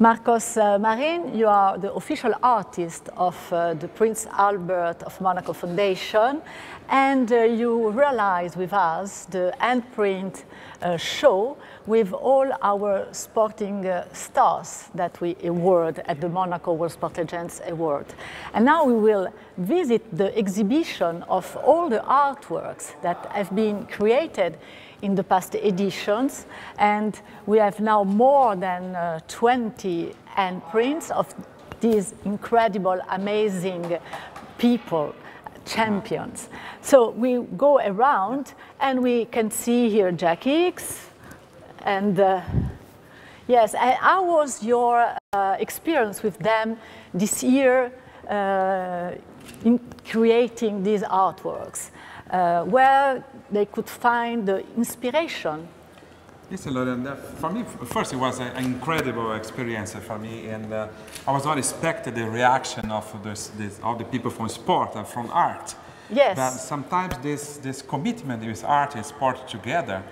Marcos uh, Marin, you are the official artist of uh, the Prince Albert of Monaco Foundation, and uh, you realize with us the handprint uh, show with all our sporting uh, stars that we award at the Monaco World Sport Legends Award. And now we will visit the exhibition of all the artworks that have been created in the past editions. And we have now more than uh, 20 handprints of these incredible, amazing people, champions. So we go around and we can see here Jack Hicks. And uh, yes, how was your uh, experience with them this year uh, in creating these artworks? Uh, where they could find the inspiration. Listen, Lorena, uh, for me, first it was an incredible experience for me, and uh, I was not expecting the reaction of this, this, of the people from sport and from art. Yes. But sometimes this, this commitment with art and sport together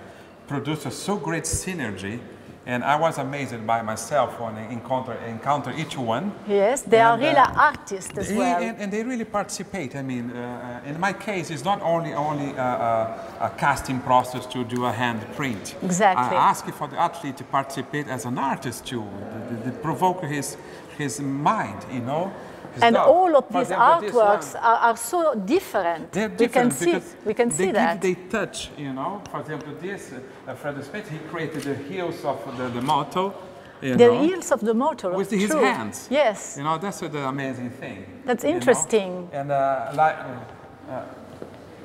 produces so great synergy and I was amazed by myself when I encounter, encounter each one. Yes, they and, are really uh, artists as they, well. And, and, they really participate. I mean, uh, in my case, it's not only only a, a, a, casting process to do a hand print. Exactly. I ask for the athlete to participate as an artist too, to, to provoke his, his mind, you know and all of these artworks are, are, so different. They're different we can see, we can see they that. They touch, you know. For example, this, uh, Fred Smith, he created the heels of the, the moto. the know, heels of the motor. With his true. hands. Yes. You know, that's the amazing thing. That's interesting. Know? And uh, like, uh,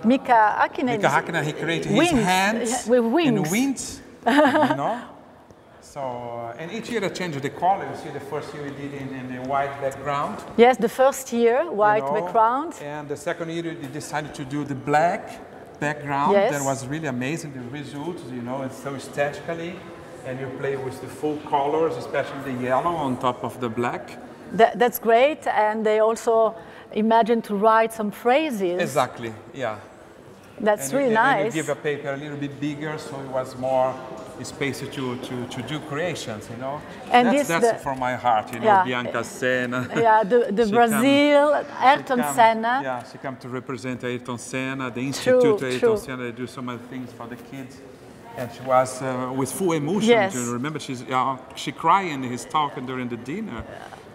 Mika Hakkinen. Mika Hakkinen, he created wings. his hands with wings. and wings, you know. So, and each year I change the color. You see the first year we did in, in a white background. Yes, the first year, white you know, background. And the second year we decided to do the black background. Yes. That was really amazing, the results, you know, and so aesthetically. And you play with the full colors, especially the yellow on top of the black. That, that's great. And they also imagine to write some phrases. Exactly, yeah. That's and really you, nice. And you give a paper a little bit bigger, so it was more space to, to, to do creations, you know. And that's, this that's the, from my heart, you know, yeah, Bianca Senna. Yeah, the, the Brazil, come, Ayrton come, Senna. Yeah, she come to represent Ayrton Senna, the Institute true, Ayrton true. Senna, they do so many things for the kids. And she was uh, with full emotion. Yes. You remember, she's, uh, she cried in his talk during the dinner.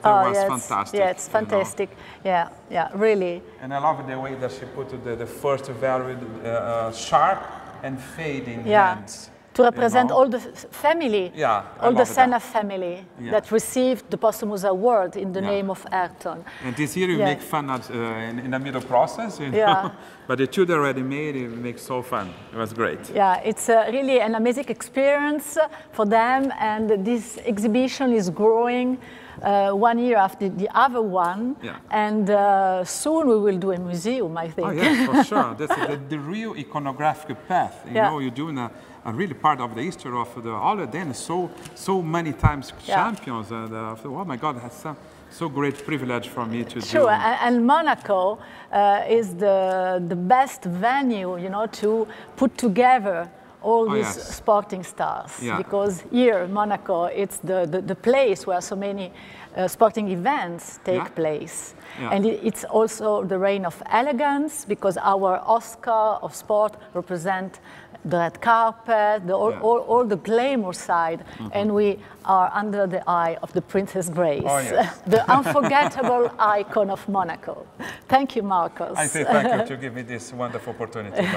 That oh, was yes. fantastic. Yeah, it's fantastic. You know? Yeah, yeah, really. And I love the way that she put the, the first very uh, uh, sharp and fading yeah. hands. To represent you know? all the family, yeah, all the Senna that. family Yeah. that received the posthumous award in the Yeah. name of Ayrton. And this year you Yeah. make fun at, uh, in, in the middle process, you know? Yeah. but the two they already made, it makes so fun. It was great. Yeah, it's uh, really an amazing experience for them, and this exhibition is growing uh, one year after the other one. Yeah. And uh, soon we will do a museum, I think. Oh yeah, for sure. That's the, the real iconographic path. You Yeah. know, you're doing a, a really part of the history of the holiday and so so many times champions. And uh, oh my God, that's so, so great privilege for me to Sure, do. and, and Monaco uh, is the, the best venue, you know, to put together all Oh, these yes. sporting stars. Yeah. Because here, Monaco, it's the, the, the place where so many uh, sporting events take Yeah. place. Yeah. And it, it's also the reign of elegance because our Oscar of sport represent the red carpet, the, all, all, all the glamour side, and we are under the eye of the Princess Grace, Oh, yes. the unforgettable icon of Monaco. Thank you, Marcos. I say thank you to give me this wonderful opportunity,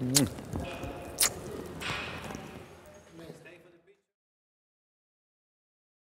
嗯。